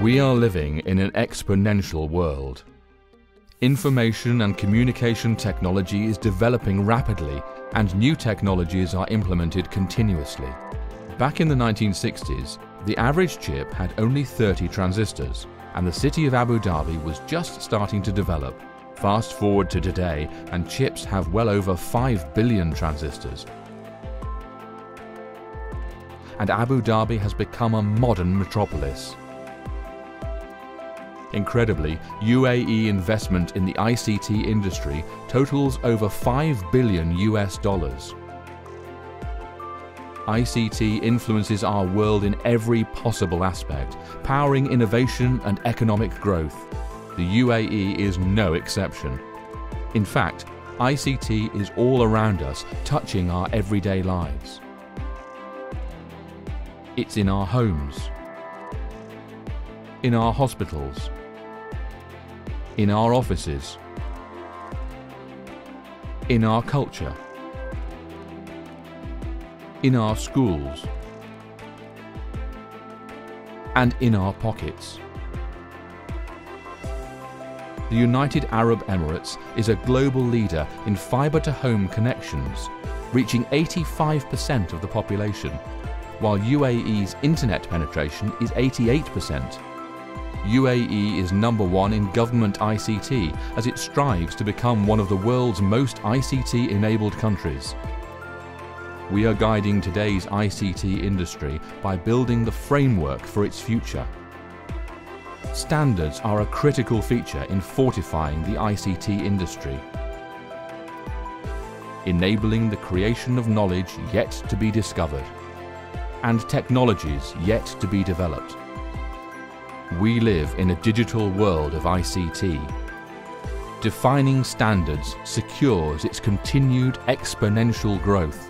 We are living in an exponential world. Information and communication technology is developing rapidly and new technologies are implemented continuously. Back in the 1960s, the average chip had only 30 transistors and the city of Abu Dhabi was just starting to develop Fast forward to today and chips have well over 5 billion transistors. And Abu Dhabi has become a modern metropolis. Incredibly, UAE investment in the ICT industry totals over 5 billion US dollars. ICT influences our world in every possible aspect, powering innovation and economic growth. The UAE is no exception. In fact, ICT is all around us, touching our everyday lives. It's in our homes, in our hospitals, in our offices, in our culture, in our schools, and in our pockets. The United Arab Emirates is a global leader in fibre-to-home connections, reaching 85% of the population, while UAE's internet penetration is 88%. UAE is number one in government ICT as it strives to become one of the world's most ICT-enabled countries. We are guiding today's ICT industry by building the framework for its future. Standards are a critical feature in fortifying the ICT industry, enabling the creation of knowledge yet to be discovered and technologies yet to be developed. We live in a digital world of ICT. Defining standards secures its continued exponential growth.